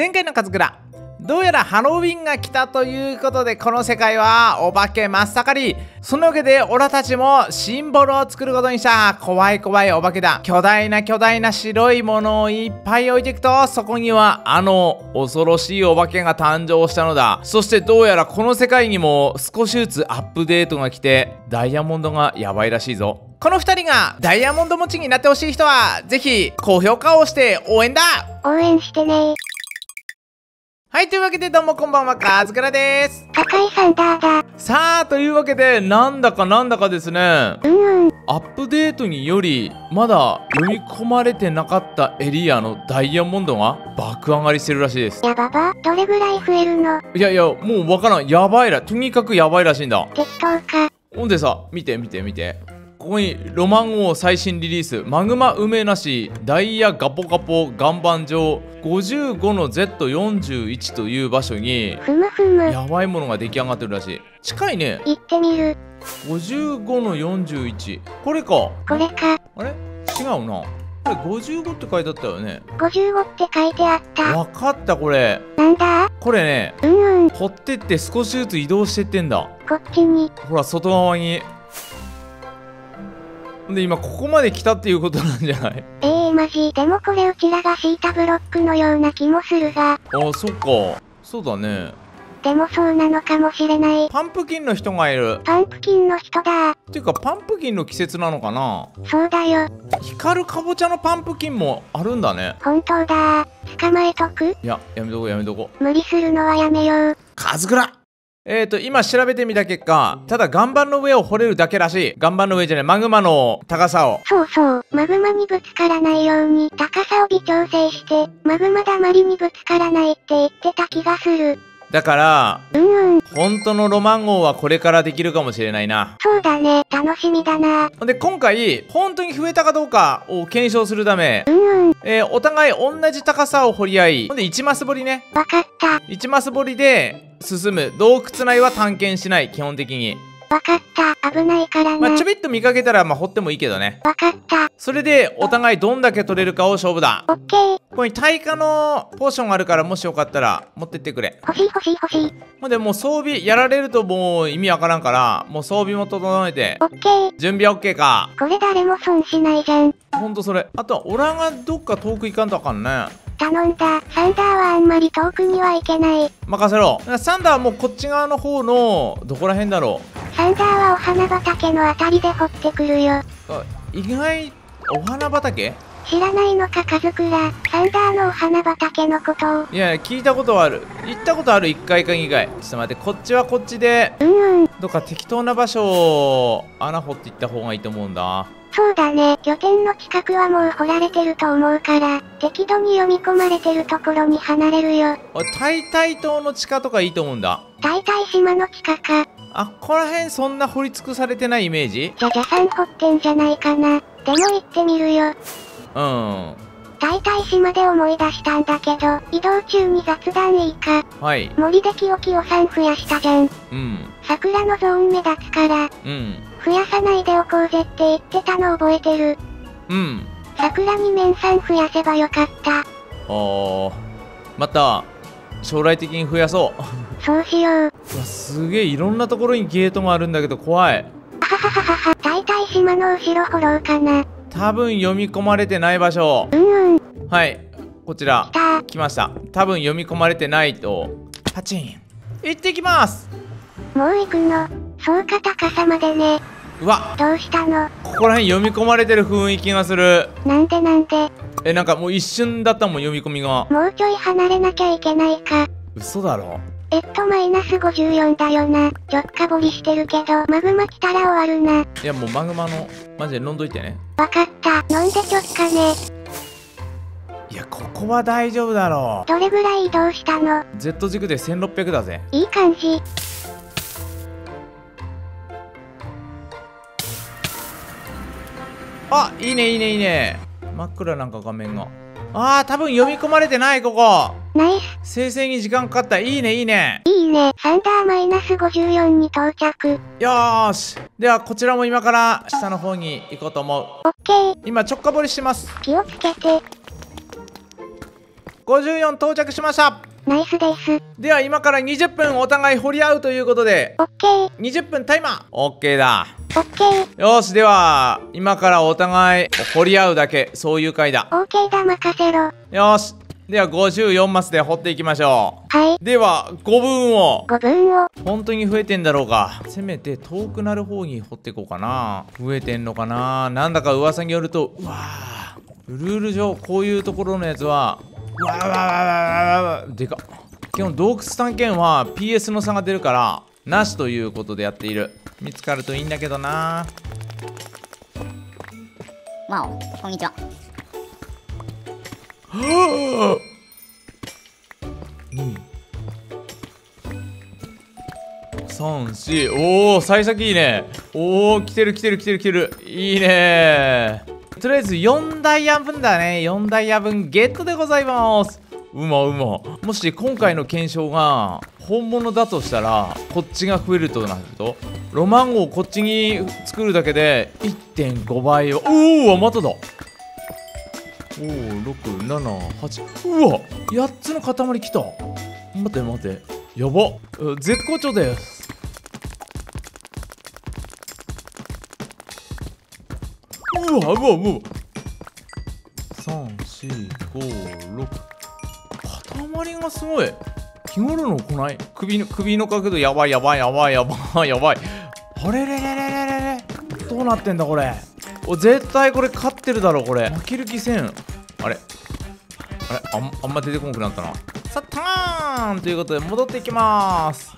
前回のカズクラ。どうやらハロウィンが来たということでこの世界はお化け真っ盛り。そのわけでオラたちもシンボルを作ることにした。怖い怖いお化けだ。巨大な巨大な白いものをいっぱい置いていくとそこにはあの恐ろしいお化けが誕生したのだ。そしてどうやらこの世界にも少しずつアップデートが来てダイヤモンドがやばいらしいぞ。この2人がダイヤモンド持ちになってほしい人はぜひ高評価をして応援だ。応援してね。はい、というわけでどうもこんばんは、カズクラです。高いサンダーださあ、というわけで、なんだかなんだかですね、うんうんアップデートにより、まだ読み込まれてなかったエリアのダイヤモンドが爆上がりしてるらしいです。やばばどれぐらい増えるの？いやいや、もうわからん。やばいら、とにかくやばいらしいんだ。適当かほんでさ、見て見て見て。ここにロマン王最新リリースマグマ梅なしダイヤガポガポ岩盤上55の Z41 という場所にふむふむ。やばいものが出来上がってるらしい。近いね。行ってみる。55の41これか。これか。あれ？違うな。これ55って書いてあったよね。55って書いてあった。わかったこれ。なんだ？これねうんうん。掘ってって少しずつ移動してってんだ。こっちに。ほら外側にで今ここまで来たっていうことなんじゃない？えー、マジ。でもこれうちらが敷いたブロックのような気もするが。あそっか。そうだね。でもそうなのかもしれない。パンプキンの人がいる。パンプキンの人だ。っていうかパンプキンの季節なのかな？そうだよ。光るかぼちゃのパンプキンもあるんだね。本当だ。捕まえとく？いややめとこうやめとこう。無理するのはやめよう。カズクラえーと今調べてみた結果ただ岩盤の上を掘れるだけらしい。岩盤の上じゃないマグマの高さを。そうそう。マグマにぶつからないように高さを微調整してマグマだまりにぶつからないって言ってた気がする。だからうんうん。本当のロマン号はこれからできるかもしれないな。そうだね。楽しみだな。で今回本当に増えたかどうかを検証するため、うんうん。えーお互い同じ高さを掘り合いほんで1マス掘りね。わかった。1マス掘りで進む洞窟内は探検しない基本的に。わかった。危ないからな、まあちょびっと見かけたらまあ掘ってもいいけどね。わかった。それでお互いどんだけ取れるかを勝負だ。オッケー。ここに耐火のポーションがあるからもしよかったら持ってってくれ。欲しい欲しい欲しい。ほんでもう装備やられるともう意味わからんからもう装備も整えて。オッケー。準備 OK か。これ誰も損しないじゃん。ほんとそれ。あとはオラがどっか遠く行かんとあかんね頼んだ。サンダーはあんまり遠くには行けない。任せろ。サンダーはもうこっち側の方のどこら辺だろサンダーはお花畑のあたりで掘ってくるよ。意外お花畑？知らないのか家族らサンダーのお花畑のことを。いや聞いたことはある。行ったことある1回か2回。ちょっと待ってこっちはこっちで。うんうん。どっか適当な場所を穴掘っていった方がいいと思うんだそうだね。拠点の近くはもう掘られてると思うから適度に読み込まれてるところに離れるよ。あ大体島の地下とかいいと思うんだ。大体島の地下か。あここら辺そんな掘り尽くされてないイメージ？じゃじゃさん掘ってんじゃないかな。でも行ってみるよ。うん大体島で思い出したんだけど移動中に雑談いいかはい。森でキヨキヨさん増やしたじゃん。うん。桜のゾーン目立つからうん。増やさないでおこうぜって言ってたの覚えてる。うん。桜に面さん増やせばよかった。あー。また将来的に増やそう。そうしよう。うわすげえいろんなところにゲートがあるんだけど怖い。あははははは大体島の後ろ掘ろうかな多分読み込まれてない場所。うんうんはいこちら。来ました。多分読み込まれてないと。パチン。行ってきます。もう行くの。そうか高さまでね。うわ。どうしたの？ここら辺読み込まれてる雰囲気がする。なんでなんでえなんかもう一瞬だったもん読み込みが。もうちょい離れなきゃいけないか。嘘だろ。えっとマイナス54だよな。ちょっかぼりしてるけどマグマ来たら終わるな。いやもうマグマのマジで飲んどいてねわかった。飲んでちょっかね。いやここは大丈夫だろどれぐらい移動したの？う Z 軸で1600だぜ。いい感じ。あいいねいいねいいね。真っ暗なんか画面が。あー多分読み込まれてないここナイス生成に時間かかった。いいねいいね。いいね。サンダーマイナス54に到着よーし。ではこちらも今から下の方に行こうと思う。オッケー。今直下掘りしてます。気をつけて。54到着しました。ナイスです。では今から20分お互い掘り合うということで。オッケー、20分タイマー。オッケーだ。オッケー、よしでは今からお互い掘り合うだけ。そういう回だ。オッケーだ任せろ。よしでは54マスで掘っていきましょはい、うでは5分を。5分を。本当に増えてんだろうか。せめて遠くなる方に掘っていこうかな。増えてんのかな。なんだか噂によるとうわールール上こういうところのやつはうわーわーわーわーわーわーでかっ。基本洞窟探検は PS の差が出るからなしということでやっている。見つかるといいんだけどな。わお、こんにちは。うん。三四。おお幸先いいね。おお来てる来てる来てる来てる。いいね。とりあえず4ダイヤ分だね。4ダイヤ分ゲットでございます。うまうま。もし今回の検証が本物だとしたらこっちが増えるとなるとロマン号をこっちに作るだけで1.5倍を。おおまただ。おお678うわ8つの塊きた。待って待って。やば。う絶好調です。うわうわうわ。3456塊がすごい。日頃の行い？首の首の角度やばいやばいやばいやばい。やばい。あれれれれれれれ。どうなってんだこれ？お絶対これ勝ってるだろこれ。負ける気せんあれ。あれあんあんま出てこなくなったな。さあターンということで戻っていきます。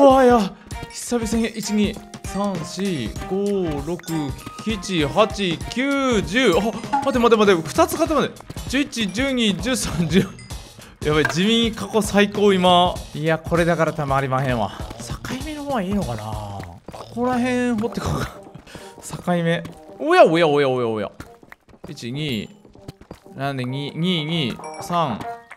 おおや久々に12345678910あ待て待て待て2つ勝てまで11121310やばい地味に過去最高今。いやこれだからたまりまへんわ。境目の方はいいのかな。ここら辺掘ってこうか。境目。おやおやおやおやおや。12なんで2223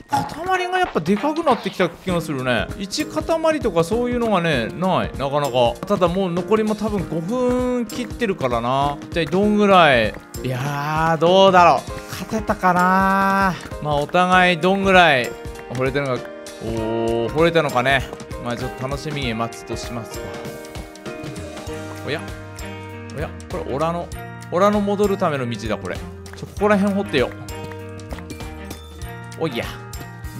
塊がやっぱでかくなってきた気がするね。1塊とかそういうのがねない。なかなか。ただもう残りも多分5分切ってるからな。一体どんぐらい？いやーどうだろう。勝てたかな。まあお互いどんぐらい？惚れてるのか。おー惚れたのかね。まあちょっと楽しみに待つとしますか。おや。おや。これオラのオラの戻るための道だこれ。ちょここら辺掘ってよ。おいや。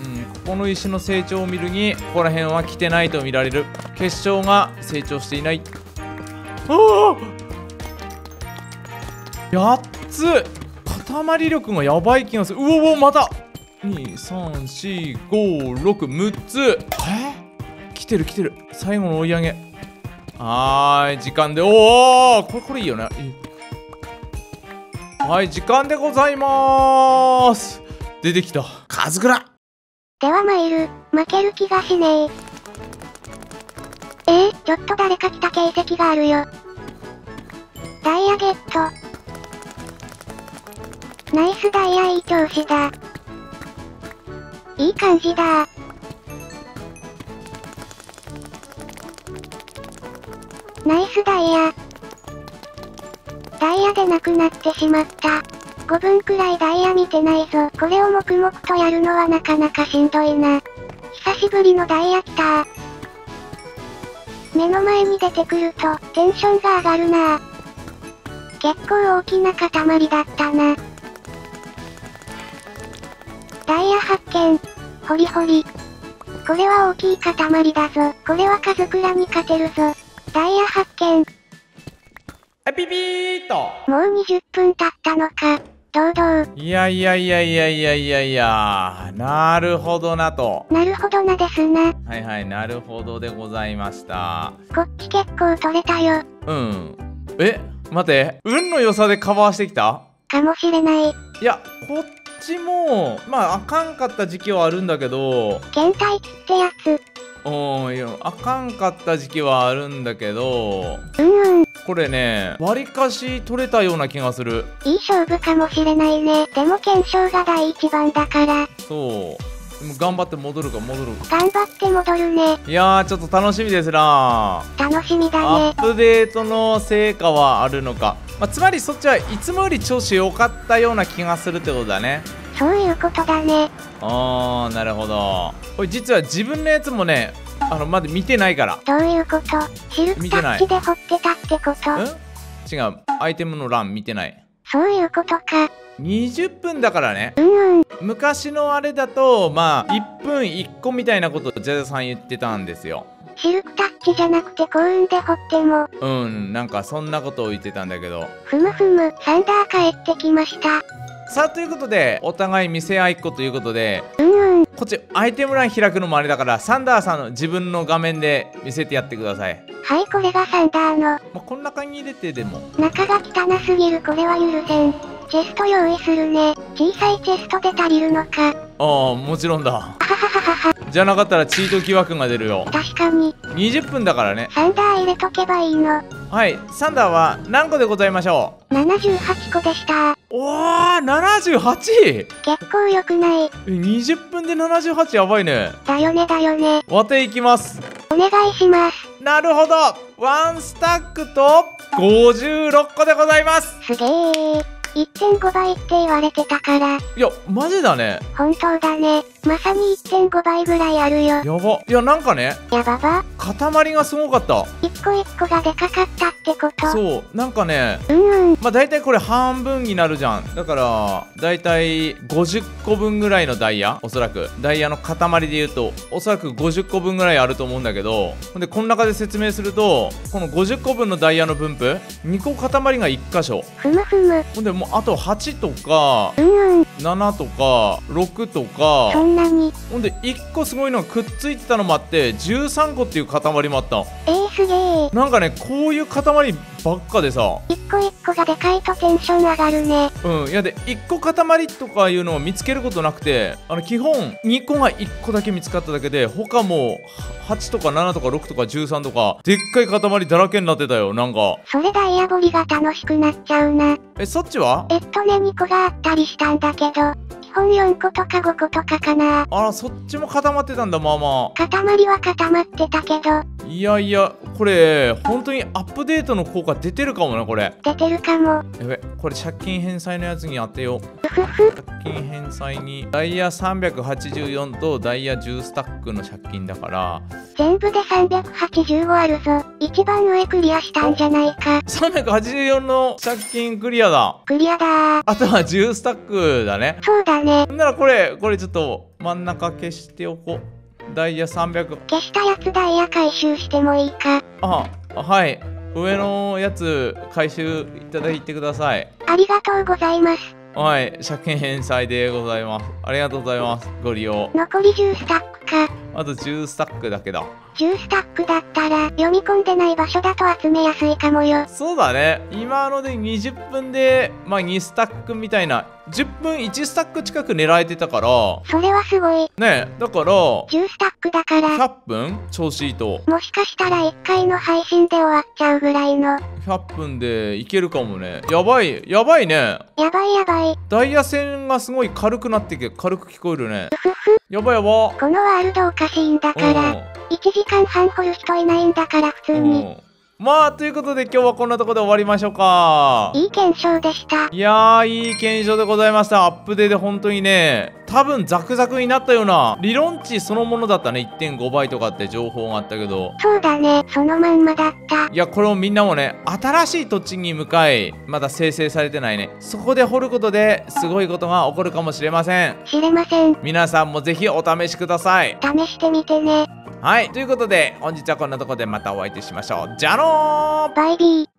うんここの石の成長を見るにここら辺は来てないと見られる。結晶が成長していない。ああ8つ塊力がやばい気がする。うおおまた。23456つえ来てる来てる最後の追い上げはーい時間でおおこれこれいいよねはい時間でございます出てきたカズグラでは参る。負ける気がしねえ。えー、ちょっと誰か来た形跡があるよ。ダイヤゲット。ナイスダイヤいい調子だ。いい感じだナイスダイヤ。ダイヤでなくなってしまった。5分くらいダイヤ見てないぞ。これを黙々とやるのはなかなかしんどいな。久しぶりのダイヤ来た目の前に出てくるとテンションが上がるな結構大きな塊だったな。ダイヤ発見。ホリホリ。これは大きい塊だぞ。これは数倉に勝てるぞ。ダイヤ発見。あピピーっともう20分経ったのか。堂々。いやいやいやいやいやいやいやなるほどなとなるほどなですな。はいはいなるほどでございましたこっち結構取れたよ。うんえ待って運の良さでカバーしてきた？かもしれない。いやこっちもまああかんかった時期はあるんだけど検体値ってやつ。うんいやあかんかった時期はあるんだけどうんうん。これねわりかし取れたような気がするいい勝負かもしれないね。でも検証が第一番だから。そうでも頑張って戻るか戻るか頑張って戻るね。いやーちょっと楽しみですな楽しみだアねッ。プデートの成果はあるのか、まあ、つまりそっちはいつもより調子良かったような気がするってことだねそういうことだね。あーなるほどこれ実は自分のやつもねあのまだ見てないからどういうこと？シルクタッチで掘ってたってこと？ん？違うアイテムの欄見てないそういうことか。20分だからねうんうん。昔のあれだとまあ1分1個みたいなことをジャジャさん言ってたんですよシルクタッチじゃなくて幸運で掘っても。うんなんかそんなことを言ってたんだけどふむふむ、サンダー帰ってきました。さあということでお互い見せ合いっ子ということで。こっちアイテム欄開くのもあれだからサンダーさんの自分の画面で見せてやってください、はい、これがサンダーの。まあ、この中に入れてでも中が汚すぎるこれは許せん。チェスト用意するね。小さいチェストで足りるのか。ああもちろんだ。じゃなかったらチート疑惑が出るよ確かに。20分だからねサンダー入れとけばいいの。はいサンダーは何個でございましょ78個でした。うおー 78! 結構良くない。え20分で78やばいねだよねだよね。わていきますお願いします。なるほどワンスタックと56個でございますすげー。1.5倍って言われてたから。いやマジだね本当だね。まさに1.5倍ぐらいあるよ。やばいやなんかねやばば。塊がすごかった一個一個がでかかったってこと？そうなんかねうんうん。まあ大体これ半分になるじゃんだから大体50個分ぐらいのダイヤ？おそらくダイヤの塊で言うとおそらく50個分ぐらいあると思うんだけどでこの中で説明するとこの50個分のダイヤの分布？2個塊が1箇所ふむふむ。ほんでもうあと8とかうんうん。7とか6とかそんなに。ほんで1個すごいのがくっついてたのもあって13個っていう塊もあったえー、すげー。なんかねこういう塊ばっかでさ一個一個がでかいとテンション上がるね。うんいやで1個塊とかいうのを見つけることなくてあの基本2個が1個だけ見つかっただけで他も8とか7とか6とか13とかでっかい塊だらけになってたよなんかそれダイヤ掘りが楽しくなっちゃうな。えそっちは？えっとね2個があったりしたんだけど、基本4個とか5個とかかな。あらそっちも固まってたんだまあま塊は固まってたけど、あいやいやこれ本当にアップデートの効果出てるかもなこれ出てるかも。やべこれ借金返済のやつに当てよう。借金返済にダイヤ384とダイヤ10スタックの借金だから全部で385あるぞ。一番上クリアしたんじゃないか。384の借金クリアだクリアだー。あとは10スタックだねそうだね。ほんならこれこれちょっと真ん中消しておこうダイヤ300消したやつダイヤ回収してもいいか？あはい。上のやつ回収いただいてください。ありがとうございます。はい。借金返済でございます。ありがとうございます。ご利用。残り10スタックか。あと10スタックだけだ10スタックだったら読み込んでない場所だと集めやすいかもよ。そうだね。今ので20分でまあ2スタックみたいな。10分1スタック近く狙えてたから。それはすごい。ねだから10スタックだから、100分？調子いいと。もしかしたら1回の配信で終わっちゃうぐらいの。100分でいけるかもね。やばい。やばいね。やばいやばい。ダイヤ線がすごい軽くなってけ軽く聞こえるね。ふふ。やばいやば。このワールドおかしいんだから。1時間半掘る人いないんだから普通うんに。うんまあということで今日はこんなところで終わりましょうかいい検証でした。いやーいい検証でございましたアップデート本当にね多分ザクザクになったような理論値そのものだったね1.5倍とかって情報があったけどそうだね。そのまんまだった。いやこれをみんなもね新しい土地に向かいまだ生成されてないねそこで掘ることですごいことが起こるかもしれません知れません。皆さんもぜひお試しください試してみてね。はいということで本日はこんなとこでまたお会いしましょうじゃあのーバイビー。